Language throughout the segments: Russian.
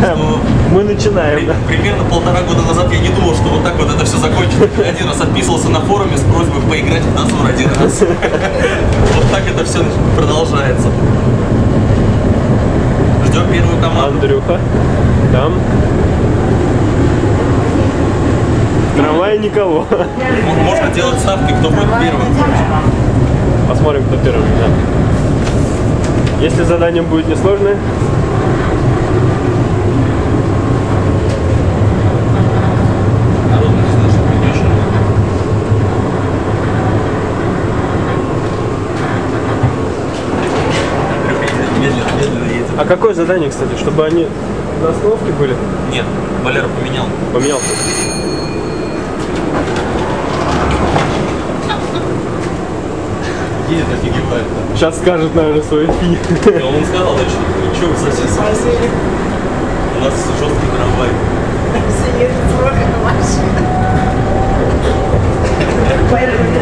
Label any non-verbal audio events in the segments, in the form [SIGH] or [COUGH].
что [LAUGHS] Мы начинаем. при- примерно полтора года назад я не думал, что вот так вот это все закончится. Один раз отписывался на форуме с просьбой поиграть в дозор один раз. [LAUGHS] Вот так это все продолжается. Ждем первую команду. Андрюха. Там. В трамвае никого. Можно делать ставки, кто будет первым. Посмотрим, кто первый. Да. Если задание будет несложное, Народ, не знаю, что придешь. Андрюха едет медленно, медленно едет. А какое задание, кстати, чтобы они на остановке были? Нет, Валера поменял. Поменялся. Едет, офигевает. Сейчас скажет, наверное, свой фи. И Он сказал, да что, что вы совсем сумасшедшие? У нас жесткий трамвай.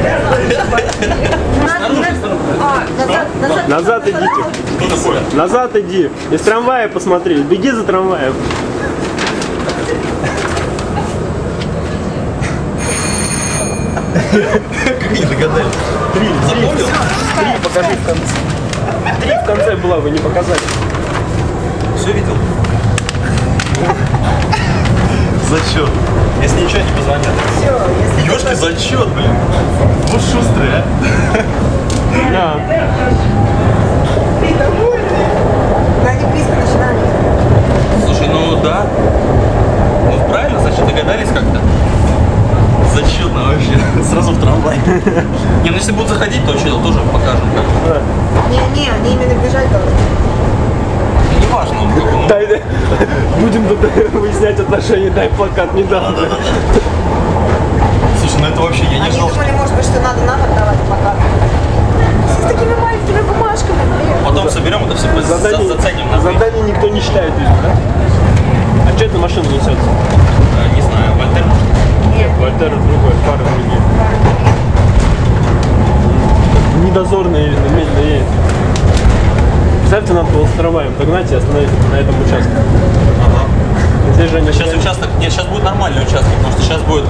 А, назад, идите. Что такое? Назад иди. Из трамвая посмотри. Беги за трамваем. Как не догадались? Три. Запомнил? Три покажи в конце. Три в конце была, вы не показали. Все видел? Зачет. Если ничего не позвонят. Ёшки, зачет, блин. Вот шустрый, а. Да. Да, они близко начинали. Слушай, ну да. Ну правильно, значит, догадались как-то. Зачетно вообще. [LAUGHS] Сразу в трамвай. Не, ну если будут заходить, то что, тоже покажем. Как. Не-не, они именно бежать должны. Ну, Неважно, ну, ну. Будем [LAUGHS] выяснять отношения, дай плакат не дам. Слушай, ну это вообще, я не Они думали, может быть, что надо нам отдавать пока. С такими маленькими бумажками. Потом соберем это все, Задание, заценим на задание никто не считает, да? А что это на машину несется? А, Не знаю, Вольтер. Нет, Вольтер другой, пары другие. Не дозорный или медленно едет. Представьте, надо было с трамваем догнать и остановить на этом участке. Здесь же они Сейчас участок, нет, сейчас будет нормальный участок, потому что сейчас будет,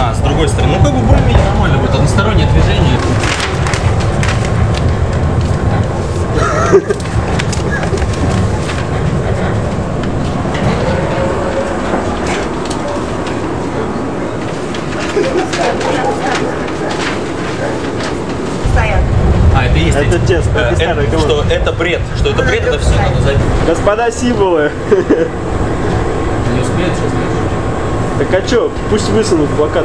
а, с другой стороны, ну как бы более-менее нормально будет, одностороннее А, это есть Это эти- те, это э, это- команда. что это бред, что это бред, это все надо забить. Господа символы. Не успеет сейчас, Так а чё, пусть высунут плакат.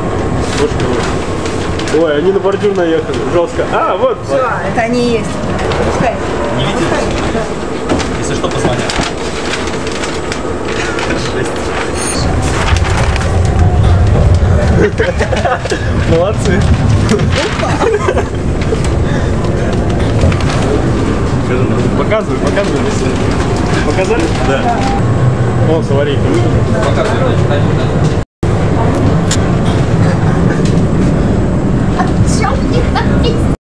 Что. Ой, они на бордюр наехали. Жестко. А, вот. Все, это они и есть. Пускай. Не видите? Если что, позвонят. Молодцы. Показывай, показывай. Показали? Да. О, с аварийкой.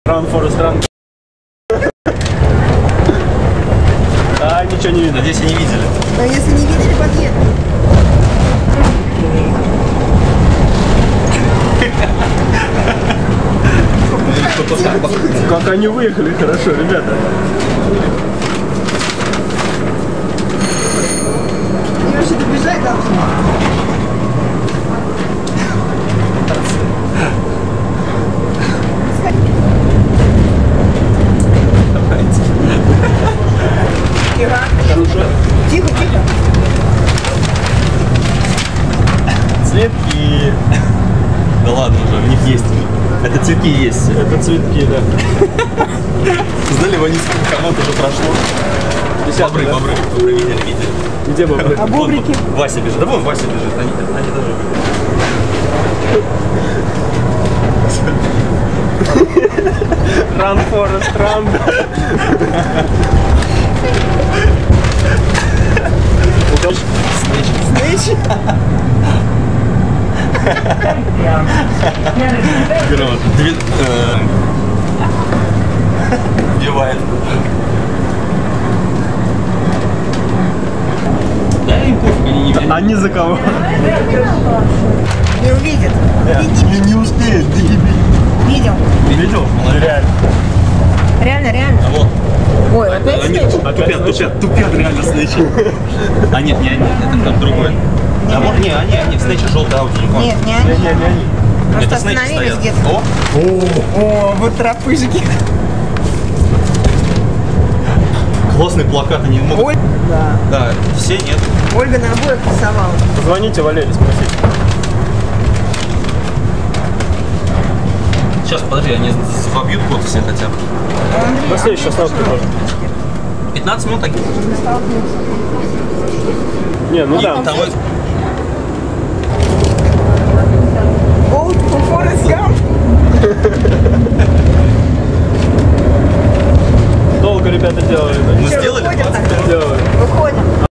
Run, Forest, run. А, ничего не видно. Надеюсь, они видели. Но если не видели, подъедут. Как они выехали хорошо, ребята. Должны. Тихо. Тихо, тихо. Цветки. Да ладно уже, у них есть. Это цветки есть. Это цветки, да. Знали, его команд уже прошло. Бобры, бобры, бобры видели, видели. Где бобры? А бобрики? вон, Вася бежит. Да вон Вася бежит. Они, они даже Run, Forest, run. Грамотно. Две- э, Бивает. Да и А ни за кого. Не увидит. Не, не успеет, Видел. Видел? Реально. Реально, реально. А вот. Ой, опять Они снег? тупят, тупят, тупят реально снэчи. А нет, не они, это там другой. А вот не, они, они, снэчи желтый понял. Нет, не они. Не, не, не. Просто Это снэчи остановились где-то. О, О, вот тропыжики. Классный плакат, они могут... Оль... Да. Да, все нет. Ольга на обоих рисовала. Позвоните Валере, спросите. Сейчас, подожди, они вобьют код все хотя бы. На следующей остановке тоже. 15 минут такие. Не, ну да. Там